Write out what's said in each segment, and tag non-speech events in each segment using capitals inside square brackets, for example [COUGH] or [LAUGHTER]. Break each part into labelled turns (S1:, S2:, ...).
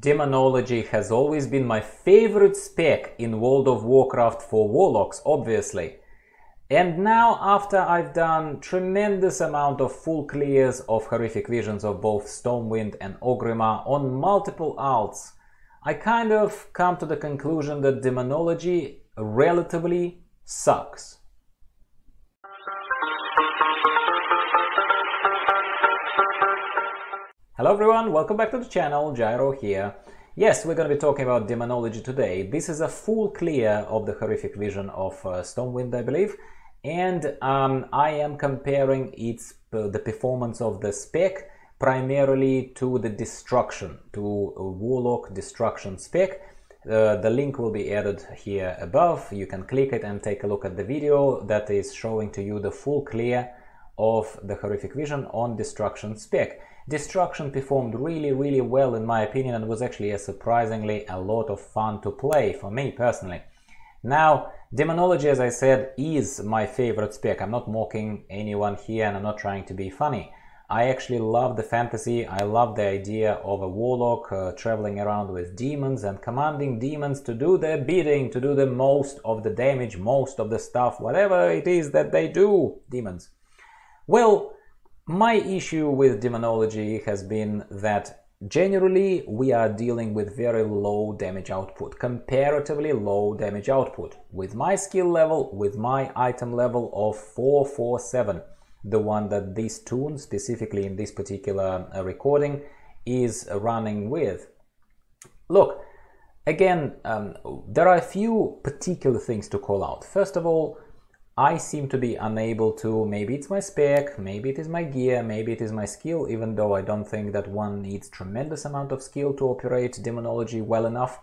S1: Demonology has always been my favorite spec in World of Warcraft for Warlocks, obviously. And now, after I've done tremendous amount of full clears of horrific visions of both Stormwind and Orgrimmar on multiple alts, I kind of come to the conclusion that Demonology relatively sucks. Hello everyone, welcome back to the channel, Gyro here. Yes, we're going to be talking about Demonology today. This is a full clear of the horrific vision of uh, Stormwind, I believe, and um, I am comparing its uh, the performance of the spec primarily to the destruction, to Warlock destruction spec. Uh, the link will be added here above. You can click it and take a look at the video that is showing to you the full clear of the horrific vision on destruction spec. Destruction performed really, really well in my opinion and was actually a surprisingly a lot of fun to play for me personally. Now, Demonology, as I said, is my favorite spec. I'm not mocking anyone here and I'm not trying to be funny. I actually love the fantasy, I love the idea of a warlock uh, traveling around with demons and commanding demons to do their bidding, to do the most of the damage, most of the stuff, whatever it is that they do, demons. Well, my issue with demonology has been that generally we are dealing with very low damage output, comparatively low damage output. With my skill level, with my item level of 447, the one that this toon, specifically in this particular uh, recording, is running with. Look, again, um, there are a few particular things to call out. First of all, I seem to be unable to, maybe it's my spec, maybe it is my gear, maybe it is my skill, even though I don't think that one needs tremendous amount of skill to operate demonology well enough.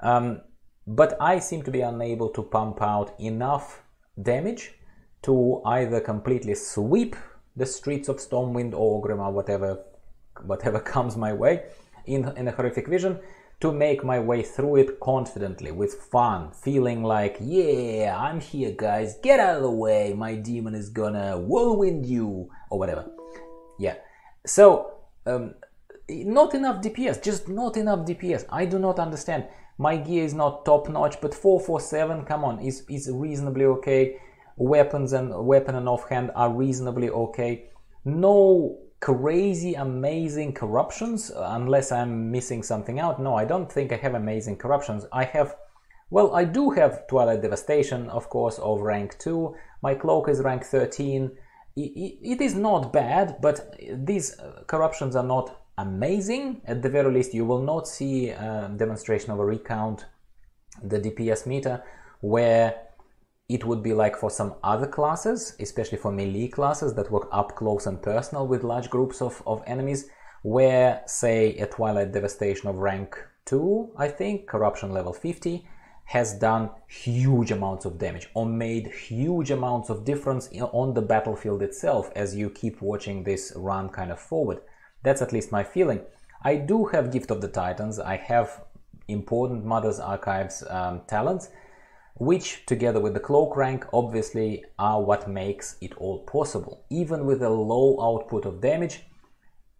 S1: Um, but I seem to be unable to pump out enough damage to either completely sweep the streets of Stormwind or Orgrimmar, whatever, whatever [LAUGHS] comes my way in, in a horrific vision, to make my way through it confidently, with fun, feeling like, yeah, I'm here, guys, get out of the way, my demon is gonna whirlwind you, or whatever. Yeah. So, um, not enough DPS, just not enough DPS. I do not understand. My gear is not top notch, but 447, come on, is, is reasonably okay. Weapons and weapon and offhand are reasonably okay. No crazy amazing corruptions unless i'm missing something out. No i don't think i have amazing corruptions. I have well i do have twilight devastation of course of rank 2 my cloak is rank 13 it is not bad but these uh, corruptions are not amazing. At the very least you will not see a demonstration of a recount the dps meter where it would be like for some other classes, especially for melee classes that work up close and personal with large groups of, of enemies, where, say, a Twilight Devastation of rank 2, I think, corruption level 50, has done huge amounts of damage or made huge amounts of difference on the battlefield itself as you keep watching this run kind of forward. That's at least my feeling. I do have Gift of the Titans, I have important Mother's Archives um, talents, which together with the cloak rank obviously are what makes it all possible. Even with a low output of damage,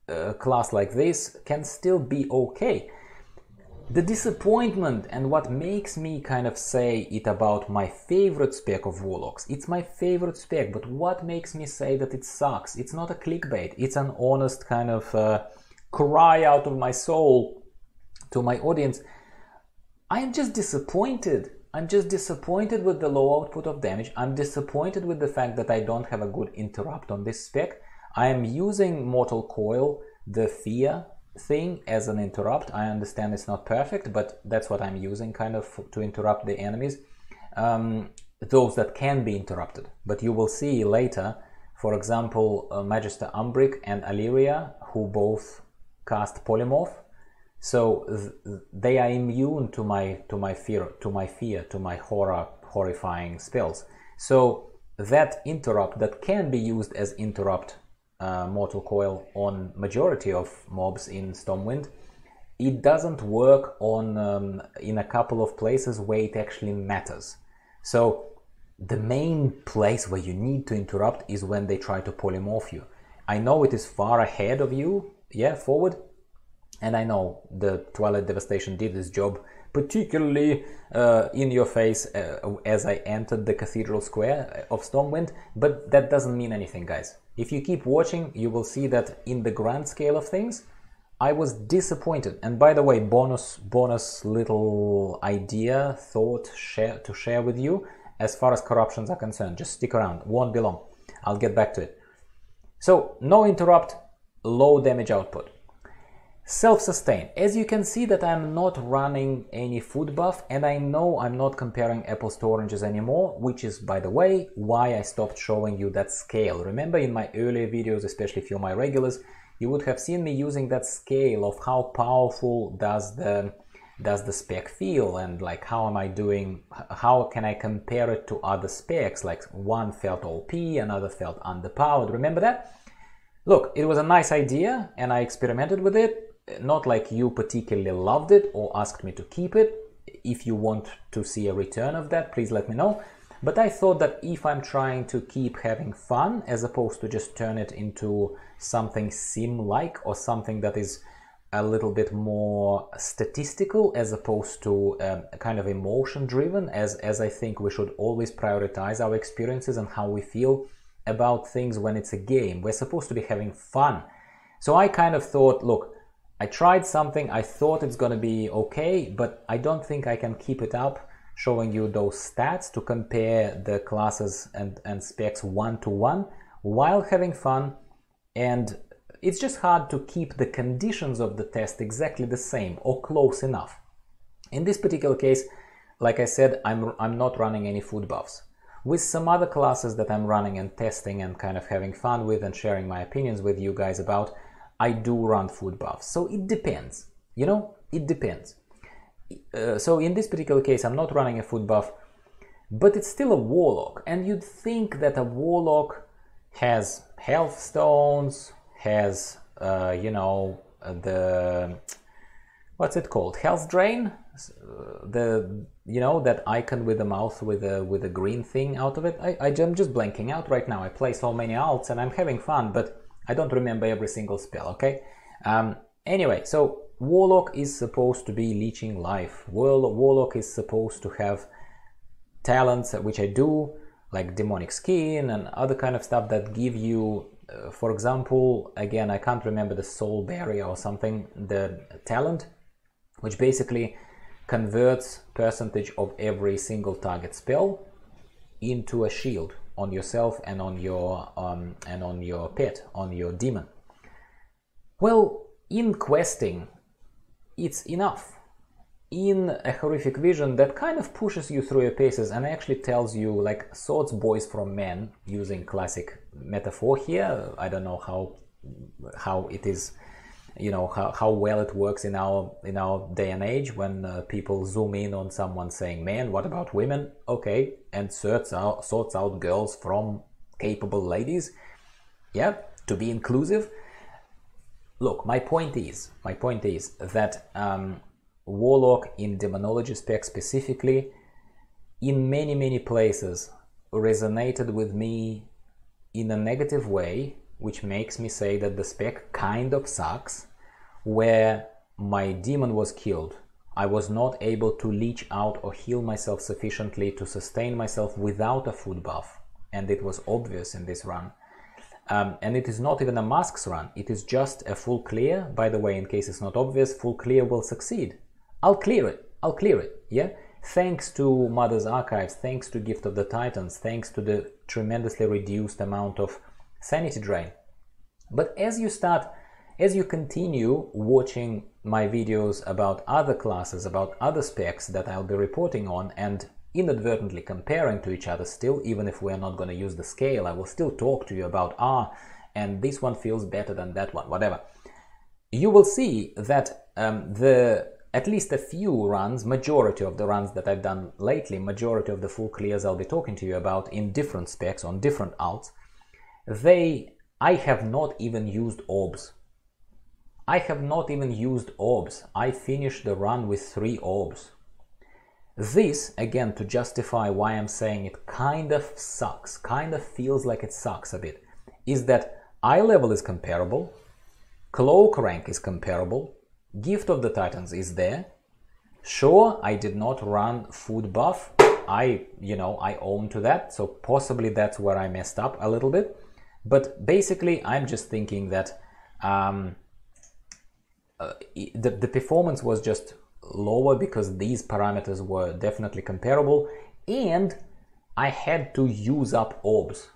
S1: a class like this can still be okay. The disappointment and what makes me kind of say it about my favorite spec of Warlocks, it's my favorite spec, but what makes me say that it sucks? It's not a clickbait, it's an honest kind of uh, cry out of my soul to my audience. I am just disappointed I'm just disappointed with the low output of damage. I'm disappointed with the fact that I don't have a good interrupt on this spec. I am using Mortal Coil, the Fear thing, as an interrupt. I understand it's not perfect, but that's what I'm using kind of to interrupt the enemies. Um, those that can be interrupted. But you will see later, for example, uh, Magister Umbric and Alleria, who both cast Polymorph, so th- they are immune to my to my fear to my fear to my horror horrifying spells. So that interrupt that can be used as interrupt uh, mortal coil on majority of mobs in stormwind. It doesn't work on um, in a couple of places where it actually matters. So the main place where you need to interrupt is when they try to polymorph you. I know it is far ahead of you. Yeah forward And I know the Twilight Devastation did this job particularly uh, in your face uh, as I entered the Cathedral Square of Stormwind, but that doesn't mean anything, guys. If you keep watching, you will see that in the grand scale of things, I was disappointed. And by the way, bonus bonus little idea, thought share, to share with you as far as corruptions are concerned. Just stick around, won't be long. I'll get back to it. So, no interrupt, low damage output. Self-sustain. As you can see that I'm not running any food buff and I know I'm not comparing apples to oranges anymore, which is, by the way, why I stopped showing you that scale. Remember in my earlier videos, especially if you're my regulars, you would have seen me using that scale of how powerful does the does the spec feel and like how am I doing, how can I compare it to other specs, like one felt OP, another felt underpowered, remember that? Look, it was a nice idea and I experimented with it, not like you particularly loved it or asked me to keep it. If you want to see a return of that, please let me know. But I thought that if I'm trying to keep having fun as opposed to just turn it into something sim-like or something that is a little bit more statistical as opposed to um, kind of emotion driven as, as I think we should always prioritize our experiences and how we feel about things when it's a game. We're supposed to be having fun. So I kind of thought, look, I tried something, I thought it's gonna be okay, but I don't think I can keep it up showing you those stats to compare the classes and, and specs one to one while having fun and it's just hard to keep the conditions of the test exactly the same or close enough. In this particular case, like I said, I'm, I'm not running any food buffs. With some other classes that I'm running and testing and kind of having fun with and sharing my opinions with you guys about, I do run food buffs. So it depends. You know, it depends. Uh, so in this particular case, I'm not running a food buff, but it's still a warlock. And you'd think that a warlock has health stones, has, uh, you know, the, what's it called? Health drain? The, you know, that icon with the mouth with a, with a green thing out of it. I, I, I'm just blanking out right now. I play so many alts and I'm having fun, but I don't remember every single spell, okay? Um, anyway, so Warlock is supposed to be leeching life. Warlock is supposed to have talents, which I do, like demonic skin and other kind of stuff that give you, uh, for example, again, I can't remember the soul barrier or something, the talent, which basically converts percentage of every single target spell into a shield on yourself and on your um, and on your pet, on your demon. Well, in questing, it's enough. In a horrific vision, that kind of pushes you through your paces and actually tells you, like swords boys from men, using classic metaphor here. I don't know how how it is you know how, how well it works in our in our day and age when uh, people zoom in on someone saying man what about women? Okay and sorts out sorts out girls from capable ladies. Yeah to be inclusive. Look my point is my point is that um, warlock in demonology spec specifically in many many places resonated with me in a negative way which makes me say that the spec kind of sucks, where my demon was killed. I was not able to leech out or heal myself sufficiently to sustain myself without a food buff, and it was obvious in this run. Um, and it is not even a masks run, it is just a full clear. By the way, in case it's not obvious, full clear will succeed. I'll clear it, I'll clear it, yeah? Thanks to Mother's Archives, thanks to Gift of the Titans, thanks to the tremendously reduced amount of sanity drain. But as you start, as you continue watching my videos about other classes, about other specs that I'll be reporting on and inadvertently comparing to each other still, even if we're not going to use the scale, I will still talk to you about, ah, and this one feels better than that one, whatever. You will see that um, the at least a few runs, majority of the runs that I've done lately, majority of the full clears I'll be talking to you about in different specs on different alts, they, I have not even used orbs. I have not even used orbs. I finished the run with three orbs. This, again, to justify why I'm saying it kind of sucks, kind of feels like it sucks a bit, is that eye level is comparable, cloak rank is comparable, Gift of the Titans is there. Sure, I did not run food buff. I, you know, I own to that. So possibly that's where I messed up a little bit. But basically, I'm just thinking that um, uh, the, the performance was just lower because these parameters were definitely comparable and I had to use up orbs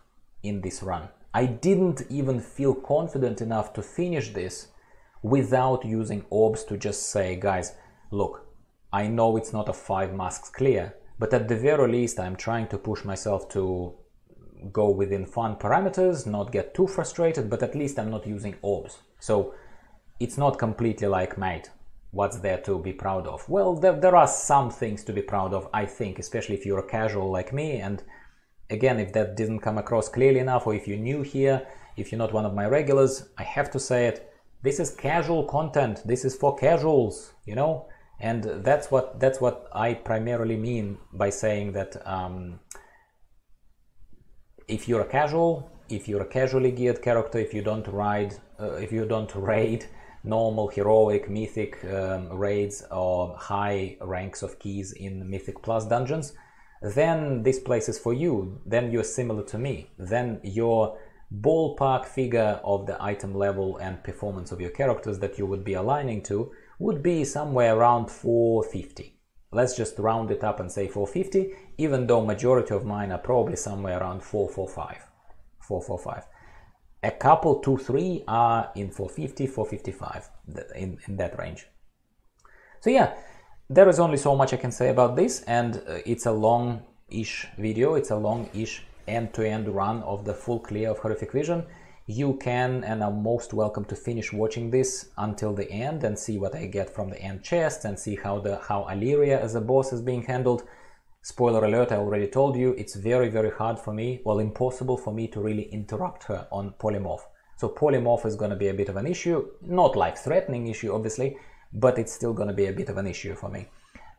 S1: in this run. I didn't even feel confident enough to finish this without using orbs to just say, guys, look, I know it's not a five masks clear, but at the very least, I'm trying to push myself to go within fun parameters, not get too frustrated, but at least I'm not using orbs. So it's not completely like, mate, what's there to be proud of? Well, there, there are some things to be proud of, I think, especially if you're a casual like me. And again, if that didn't come across clearly enough, or if you're new here, if you're not one of my regulars, I have to say it. This is casual content. This is for casuals, you know? And that's what that's what I primarily mean by saying that um, if you're a casual, if you're a casually geared character, if you don't ride, uh, if you don't [LAUGHS] raid, normal, heroic, mythic um, raids or high ranks of keys in Mythic Plus dungeons, then this place is for you. Then you're similar to me. Then your ballpark figure of the item level and performance of your characters that you would be aligning to would be somewhere around 450. Let's just round it up and say 450, even though majority of mine are probably somewhere around 445. 445 a couple, two, three are in 450, 455, in, in that range. So yeah, there is only so much I can say about this and uh, it's a long-ish video, it's a long-ish end-to-end run of the full clear of Horrific Vision. You can and are most welcome to finish watching this until the end and see what I get from the end chest and see how the how Alleria as a boss is being handled. Spoiler alert, I already told you, it's very, very hard for me, well, impossible for me to really interrupt her on polymorph. So polymorph is going to be a bit of an issue, not life-threatening issue, obviously, but it's still going to be a bit of an issue for me.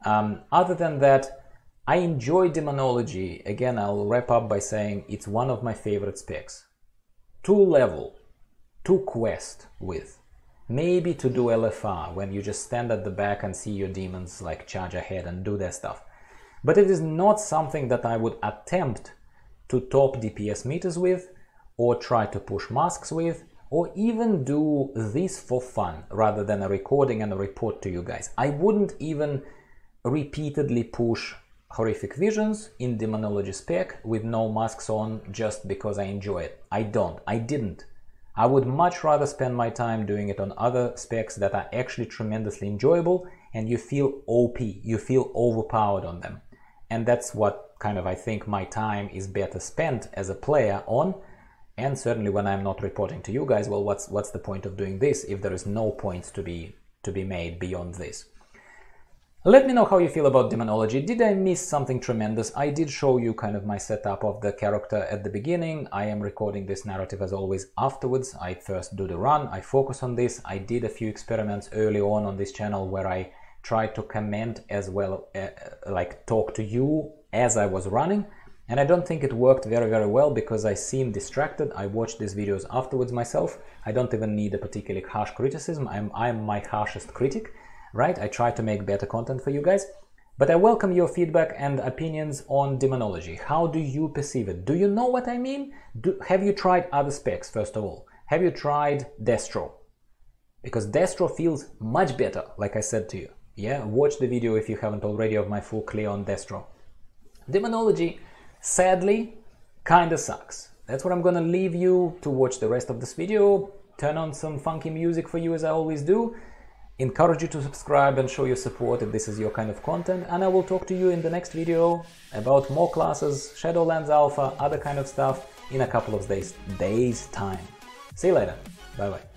S1: Um, other than that, I enjoy demonology. Again, I'll wrap up by saying it's one of my favorite specs. To level, to quest with, maybe to do LFR when you just stand at the back and see your demons like charge ahead and do their stuff. But it is not something that I would attempt to top DPS meters with, or try to push masks with, or even do this for fun rather than a recording and a report to you guys. I wouldn't even repeatedly push horrific visions in demonology spec with no masks on just because I enjoy it. I don't. I didn't. I would much rather spend my time doing it on other specs that are actually tremendously enjoyable and you feel OP, you feel overpowered on them and that's what kind of I think my time is better spent as a player on and certainly when I'm not reporting to you guys well what's what's the point of doing this if there is no points to be to be made beyond this let me know how you feel about demonology. Did I miss something tremendous? I did show you kind of my setup of the character at the beginning. I am recording this narrative as always afterwards. I first do the run, I focus on this. I did a few experiments early on on this channel where I tried to comment as well, uh, like talk to you as I was running. And I don't think it worked very, very well because I seem distracted. I watched these videos afterwards myself. I don't even need a particularly harsh criticism. I'm, I'm my harshest critic, right? I try to make better content for you guys. But I welcome your feedback and opinions on demonology. How do you perceive it? Do you know what I mean? Do, have you tried other specs, first of all? Have you tried Destro? Because Destro feels much better, like I said to you yeah watch the video if you haven't already of my full clear on destro demonology sadly kinda sucks that's what i'm gonna leave you to watch the rest of this video turn on some funky music for you as i always do encourage you to subscribe and show your support if this is your kind of content and i will talk to you in the next video about more classes shadowlands alpha other kind of stuff in a couple of days days time. See you later. Bye bye